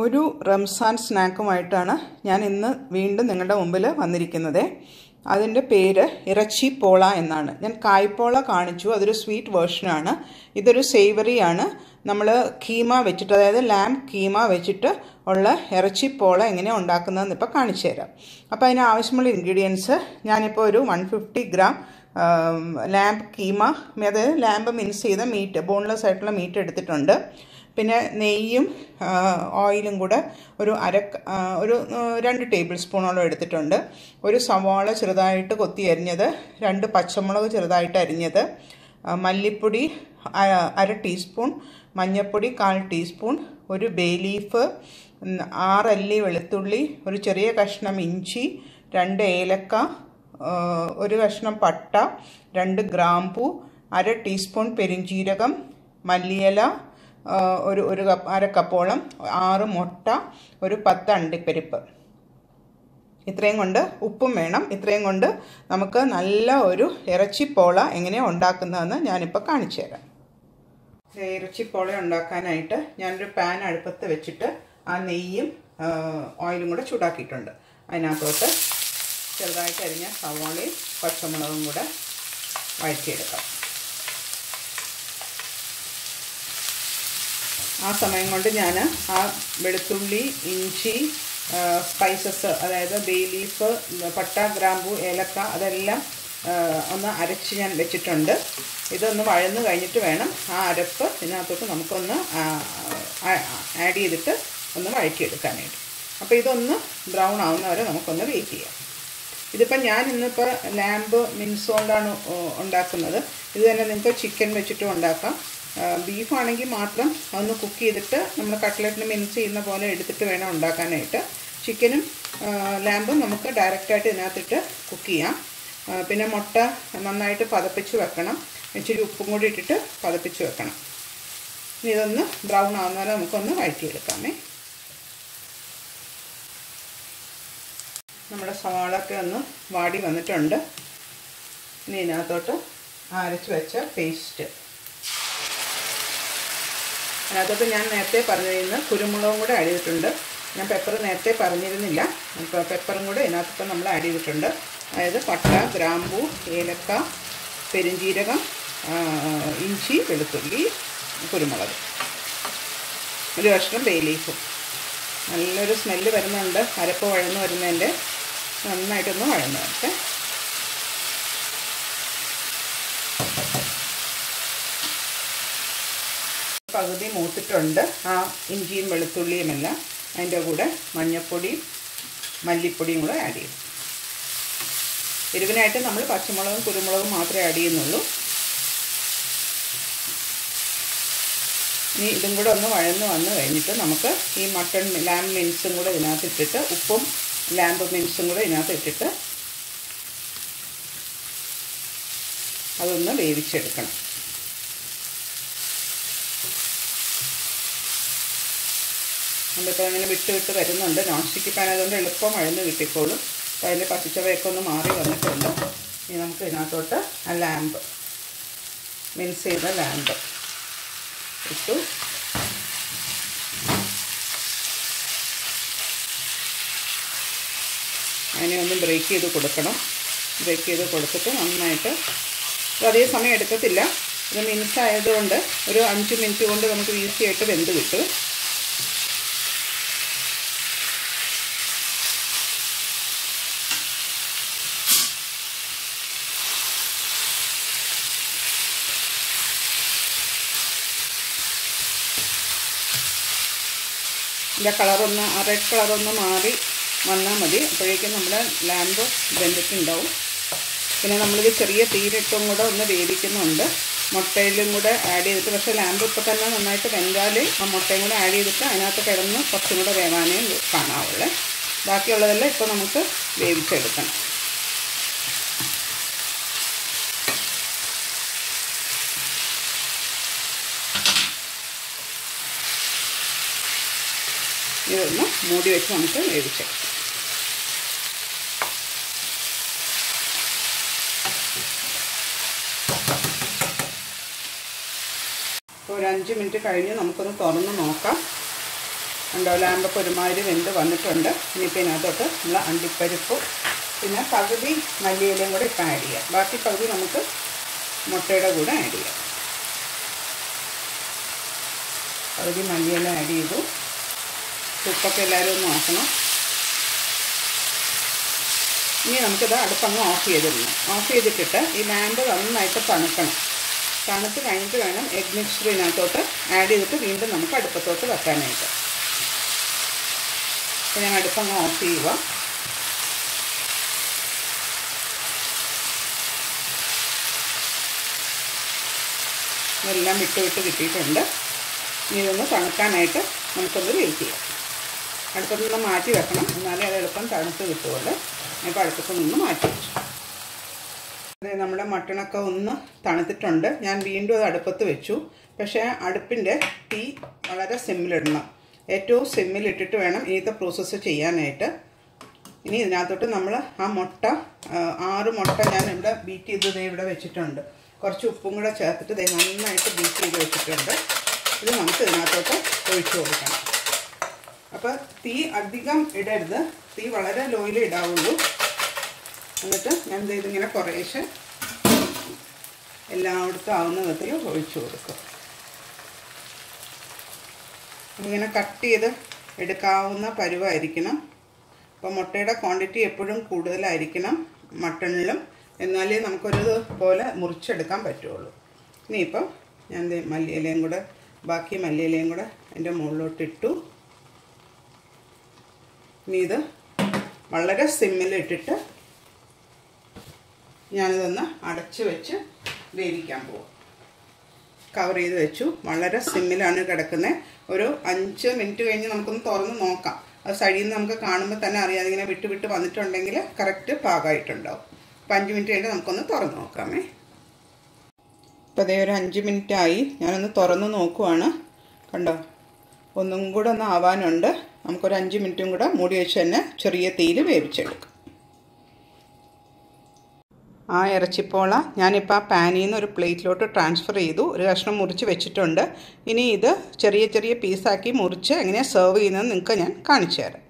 ഒരു റംസാൻ സ്നാക്കുമായിട്ടാണ് ഞാൻ ഇന്ന് വീണ്ടും നിങ്ങളുടെ മുമ്പിൽ വന്നിരിക്കുന്നത്. അതിന്റെ പേര് ഇറച്ചി പോള എന്നാണ്. ഞാൻ കായ്പോള കാണിച്ചു. അതൊരു സ്വീറ്റ് വേർഷനാണ്. ഇതൊരു സേവറിയാണ്. നമ്മൾ കീമ വെച്ചിട്ട് അതായത് ലാം കീമ വെച്ചിട്ട് ഉള്ള ഇറച്ചി പോള എങ്ങനെ ഉണ്ടാക്കുന്നതെന്ന് ഇപ്പോൾ കാണിച്ചു തരാം. അപ്പോൾ അതിന് ആവശ്യമുള്ള ഇൻഗ്രീഡിയൻസ് ഞാനിപ്പോൾ ഒരു one fifty gram lamb keema അതായത് ലാമ്പ് മിൻസ് ചെയ്ത മീറ്റ് ബോൺലെസ് ആയിട്ടുള്ള മീറ്റ് എടുത്തിട്ടുണ്ട്. പിന്നെ നെയ്യും ഓയിലും കൂടെ ഒരു അര ഒരു രണ്ട് ടേബിൾ സ്പൂണോളം എടുത്തിട്ടുണ്ട്. ഒരു സവാള ചെറുതായിട്ട് കൊത്തി അരിഞ്ഞത് രണ്ട് പച്ചമുളക് ചെറുതായിട്ട് അരിഞ്ഞത് മല്ലിപ്പൊടി അര ടീസ്പൂൺ മഞ്ഞൾപ്പൊടി കാൽ ടീസ്പൂൺ ഒരു ബേ ലീഫ് ആറല്ലി വെളുത്തുള്ളി ഒരു ചെറിയ കഷ്ണം ഇഞ്ചി രണ്ട് ഏലക്ക ഒരു കഷ്ണം പട്ട രണ്ട് ഗ്രാമ്പൂ അര ടീസ്പൂൺ പെരിഞ്ജീരകം മല്ലിയില ഒരു ഒരു കപ്പ് അര കപ്പോളം ആറ് മുട്ട ഒരു പത്ത് അണ്ടിപ്പരിപ്പ്. ഇത്രയും കൊണ്ട് ഉപ്പും വേണം. ഇത്രയും കൊണ്ട് നമുക്ക് നല്ല ഒരു ഇറച്ചിപ്പോള എങ്ങനെയാണ് ഉണ്ടാക്കുന്നതെന്ന് ഞാനിപ്പോൾ കാണിച്ചു തരാം. ഇറച്ചിപ്പോള ഉണ്ടാക്കാനായിട്ട് ഞാനൊരു പാൻ അടുപ്പത്ത് വെച്ചിട്ട് ആ നെയ്യും ഓയിലും കൂടെ ചൂടാക്കിയിട്ടുണ്ട്. അതിനകത്തോട്ട് ചെറുതായിട്ട് അരിഞ്ഞ സവാളയും പച്ചമുളകും കൂടെ വഴറ്റിയെടുക്കാം. ആ സമയം കൊണ്ട് ഞാൻ ആ വെളുത്തുള്ളി ഇഞ്ചി സ്പൈസസ് അതായത് ബേ ലീഫ് പട്ട ഗ്രാമ്പു ഏലക്ക അതെല്ലാം ഒന്ന് അരച്ച് ഞാൻ വെച്ചിട്ടുണ്ട്. ഇതൊന്ന് വഴന്ന് കഴിഞ്ഞിട്ട് വേണം ആ അരപ്പ് ഇതിനകത്തോട്ട് നമുക്കൊന്ന് ആഡ് ചെയ്തിട്ട് ഒന്ന് വഴക്കിയെടുക്കാനായിട്ട് അപ്പോൾ ഇതൊന്ന് ബ്രൗൺ ആവുന്നവരെ നമുക്കൊന്ന് വെയിറ്റ് ചെയ്യാം. ഇതിപ്പോൾ ഞാൻ ഇന്നിപ്പോൾ ലാമ്പ് മിൻസ് കൊണ്ടാണ് ഉണ്ടാക്കുന്നത്. ഇത് തന്നെ നിങ്ങൾക്ക് ചിക്കൻ വെച്ചിട്ടും ഉണ്ടാക്കാം. ബീഫാണെങ്കിൽ മാത്രം അതൊന്ന് കുക്ക് ചെയ്തിട്ട് നമ്മൾ കട്ട്ലറ്റിന് മിൻസ് ചെയ്യുന്ന പോലെ എടുത്തിട്ട് വേണം ഉണ്ടാക്കാനായിട്ട്. ചിക്കനും ലാമ്പും നമുക്ക് ഡയറക്റ്റായിട്ട് ഇതിനകത്തിട്ട് കുക്ക് ചെയ്യാം. പിന്നെ മുട്ട നന്നായിട്ട് പതപ്പിച്ച് വെക്കണം. ഇച്ചിരി ഉപ്പും കൂടി ഇട്ടിട്ട് പതപ്പിച്ച് വെക്കണം. ഇനി ഇതൊന്ന് ബ്രൗൺ ആവുന്നവരെ നമുക്കൊന്ന് വഴറ്റിയെടുക്കാമേ. നമ്മുടെ സവാളൊക്കെ ഒന്ന് വാടി വന്നിട്ടുണ്ട്. ഇനി ഇതിനകത്തോട്ട് അരച്ച് വെച്ച പേസ്റ്റ് അതിനകത്തോട്ട് ഞാൻ നേരത്തെ പറഞ്ഞിരുന്ന കുരുമുളകും കൂടെ ആഡ് ചെയ്തിട്ടുണ്ട്. ഞാൻ പെപ്പർ നേരത്തെ പറഞ്ഞിരുന്നില്ല. അപ്പോൾ പെപ്പറും കൂടെ ഇതിനകത്തിപ്പോൾ നമ്മൾ ആഡ് ചെയ്തിട്ടുണ്ട്. അതായത് പട്ട ഗ്രാമ്പൂ ഏലക്ക പെരുംജീരകം ഇഞ്ചി വെളുത്തുള്ളി കുരുമുളക്. ഒരു കഷ്ണം ബേ ലീഫും നല്ലൊരു സ്മെല്ല് വരുന്നുണ്ട്. അരപ്പ് വഴന്ന് വരുന്നതിന്റെ നന്നായിട്ടൊന്ന് വഴന്ന് വരട്ടെ. പകുതി മൂത്തിട്ടുണ്ട്. ആ ഇഞ്ചിയും വെളുത്തുള്ളിയും എല്ലാം അതിന്റെ കൂടെ മഞ്ഞൾപ്പൊടിയും മല്ലിപ്പൊടിയും കൂടെ ആഡ് ചെയ്യും. എരിവിനായിട്ട് നമ്മൾ പച്ചമുളകും കുരുമുളകും മാത്രമേ ആഡ് ചെയ്യുന്നുള്ളൂ. ഇനി ഇതും കൂടെ ഒന്ന് വഴന്ന് വന്ന് കഴിഞ്ഞിട്ട് നമുക്ക് ഈ മട്ടൺ ലാമ്പ് മിൻസും കൂടെ ഇതിനകത്ത് ഇട്ടിട്ട് ഉപ്പും ലാമ്പ് മിൻസും കൂടെ ഇതിനകത്ത് ഇട്ടിട്ട് അതൊന്ന് വേവിച്ചെടുക്കണം. നമ്മളിപ്പോൾ അങ്ങനെ വിട്ട് വിട്ട് വരുന്നുണ്ട്. നോൺ സ്റ്റിക്ക് പാൻ അതുകൊണ്ട് എളുപ്പം വഴന്ന് കിട്ടിക്കോളും. അപ്പോൾ അതിന്റെ പച്ചച്ചവയൊക്കെ ഒന്ന് മാറി വന്നിട്ടുണ്ട്. ഇനി നമുക്ക് ഇതിനകത്തോട്ട് ആ ലാമ്പ് മിൻസ് ചെയ്ത ലാമ്പ് ഇട്ടു. അതിനെ ഒന്ന് ബ്രേക്ക് ചെയ്ത് കൊടുക്കണം. ബ്രേക്ക് ചെയ്ത് കൊടുത്തിട്ട് നന്നായിട്ട് അധികം സമയം എടുക്കത്തില്ല. ഇത് മിൻസ് ആയതുകൊണ്ട് ഒരു അഞ്ച് മിനിറ്റ് കൊണ്ട് നമുക്ക് ഈസി ആയിട്ട് വെന്ത് കിട്ടും. ഇതിന്റെ കളറൊന്ന് ആ റെഡ് കളറൊന്ന് മാറി വന്നാൽ മതി. അപ്പോഴേക്കും നമ്മുടെ ലാമ്പ് വെന്തിട്ടുണ്ടാവും. പിന്നെ നമ്മളിത് ചെറിയ തീരിട്ടും കൂടെ ഒന്ന് വേവിക്കുന്നുണ്ട്. മുട്ടയിലും കൂടെ ആഡ് ചെയ്തിട്ട് പക്ഷേ ലാമ്പ് ഇപ്പോൾ തന്നെ നന്നായിട്ട് വെന്താൽ ആ മുട്ടയും കൂടെ ആഡ് ചെയ്തിട്ട് അതിനകത്ത് കിടന്ന് കുറച്ചും കൂടെ വേവാനേ കാണാവുള്ളേ. ബാക്കിയുള്ളതെല്ലാം ഇപ്പോൾ നമുക്ക് വേവിച്ചെടുക്കണം. ഇതൊന്ന് മൂടി വെച്ച് നമുക്ക് വേവിച്ചെടുക്കാം ഒരു അഞ്ച് മിനിറ്റ് കഴിഞ്ഞ് നമുക്കൊന്ന് തുറന്ന് നോക്കാം. ഉണ്ടോ ലാമ്പൊക്കെ ഒരുമാതിരി വെന്ത് വന്നിട്ടുണ്ട്. ഇനിയിപ്പോൾ ഇതിനകത്തോട്ട് നമ്മൾ അണ്ടിപ്പരിപ്പ് പിന്നെ പകുതി മല്ലിയിലയും കൂടെ ഇപ്പം ആഡ് ചെയ്യാം. ബാക്കി പകുതി നമുക്ക് മുട്ടയുടെ കൂടെ ആഡ് ചെയ്യാം. പകുതി മല്ലിയില ആഡ് ചെയ്തു. ഉപ്പൊക്കെ എല്ലാവരും ഒന്ന് നോക്കണം ഇനി നമുക്കിത് അടുപ്പങ്ങ് ഓഫ് ചെയ്തിടണം. ഓഫ് ചെയ്തിട്ടിട്ട് ഈ ലാമ്പ് നന്നായിട്ട് തണുക്കണം. തണുത്ത് കഴിഞ്ഞിട്ട് വേണം എഗ് മിക്സ്ചർ ഇതിനകത്തോട്ട് ആഡ് ചെയ്തിട്ട് വീണ്ടും നമുക്ക് അടുപ്പത്തോട്ട് വെക്കാനായിട്ട്. അപ്പോൾ ഞാൻ അടുപ്പങ്ങ് ഓഫ് ചെയ്യുക. എല്ലാം വിട്ട് വിട്ട് കിട്ടിയിട്ടുണ്ട്. ഇനി ഇതൊന്ന് തണുക്കാനായിട്ട് നമുക്കൊന്ന് വെയിറ്റ് ചെയ്യാം. അടുപ്പത്ത് നിന്ന് മാറ്റി വെക്കണം. എന്നാലേ അത് എളുപ്പം തണുത്ത് കിട്ടുമല്ലോ ഇപ്പോൾ അടുപ്പത്ത് നിന്ന് മാറ്റി വെച്ചു. അതെ നമ്മുടെ മട്ടണൊക്കെ ഒന്ന് തണുത്തിട്ടുണ്ട്. ഞാൻ വീണ്ടും അത് അടുപ്പത്ത് വെച്ചു. പക്ഷേ അടുപ്പിന്റെ തീ വളരെ സിമ്മിലിടണം. ഏറ്റവും സിമ്മിലിട്ടിട്ട് വേണം ഇനിത്തെ പ്രോസസ്സ് ചെയ്യാനായിട്ട്. ഇനി ഇതിനകത്തോട്ട് നമ്മൾ ആ മുട്ട ആറ് മുട്ട ഞാൻ ഇവിടെ ബീറ്റ് ചെയ്ത് ദേ ഇവിടെ വെച്ചിട്ടുണ്ട്. കുറച്ച് ഉപ്പും കൂടെ ചേർത്തിട്ട് ദേ നന്നായിട്ട് ബീറ്റ് ചെയ്ത് വെച്ചിട്ടുണ്ട്. ഇത് നമുക്ക് ഇതിനകത്തോട്ട് ഒഴിച്ചു കൊടുക്കണം. അപ്പോൾ തീ അധികം ഇടരുത്. തീ വളരെ ലോയിൽ ഇടാവുള്ളൂ. എന്നിട്ട് ഞാൻ ഇതിങ്ങനെ കുറേശ്ശെ എല്ലായിടത്തും ആവുന്ന വിധത്തിൽ ഒഴിച്ചു കൊടുക്കും. ഇങ്ങനെ കട്ട് ചെയ്ത് എടുക്കാവുന്ന പരുവായിരിക്കണം. അപ്പോൾ മുട്ടയുടെ ക്വാണ്ടിറ്റി എപ്പോഴും കൂടുതലായിരിക്കണം മട്ടണിലും. എന്നാലേ നമുക്കൊരു പോലെ മുറിച്ചെടുക്കാൻ പറ്റുള്ളൂ. ഇനിയിപ്പം ഞാൻ മല്ലിയിലയും കൂടെ ബാക്കി മല്ലിയിലയും കൂടെ എന്റെ മുകളിലോട്ട് ഇട്ടു. ഇനി ഇത് വളരെ സിമ്മിൽ സിമ്മിലിട്ടിട്ട് ഞാനിതൊന്ന് അടച്ചു വെച്ച് വേവിക്കാൻ പോകും കവർ ചെയ്ത് വെച്ചു. വളരെ സിമ്മിലാണ് കിടക്കുന്നത് ഒരു അഞ്ച് മിനിറ്റ് കഴിഞ്ഞ് നമുക്കൊന്ന് തുറന്ന് നോക്കാം. അത് സൈഡിൽ നിന്ന് നമുക്ക് കാണുമ്പോൾ തന്നെ അറിയാതെ ഇങ്ങനെ വിട്ട് വിട്ട് വന്നിട്ടുണ്ടെങ്കിൽ കറക്റ്റ് പാകമായിട്ടുണ്ടാവും. അപ്പം അഞ്ച് മിനിറ്റ് കഴിഞ്ഞ് നമുക്കൊന്ന് തുറന്ന് നോക്കാമേ. ഇപ്പം അതേ ഒരു അഞ്ച് മിനിറ്റായി. ഞാനൊന്ന് തുറന്ന് നോക്കുവാണ്. കണ്ടോ? ഒന്നും കൂടെ ഒന്ന് ആവാനുണ്ട്. നമുക്കൊരു അഞ്ച് മിനിറ്റും കൂടെ മൂടി വെച്ച് തന്നെ ചെറിയ തീയിൽ വേവിച്ചെടുക്കാം. ആ ഇറച്ചിപ്പോള ഞാനിപ്പോൾ ആ പാനിൽ നിന്ന് ഒരു പ്ലേറ്റിലോട്ട് ട്രാൻസ്ഫർ ചെയ്തു. ഒരു കഷ്ണം മുറിച്ച് വെച്ചിട്ടുണ്ട്. ഇനി ഇത് ചെറിയ ചെറിയ പീസാക്കി മുറിച്ച് എങ്ങനെയാണ് സെർവ് ചെയ്യുന്നത് നിങ്ങൾക്ക് ഞാൻ കാണിച്ചു തരാം.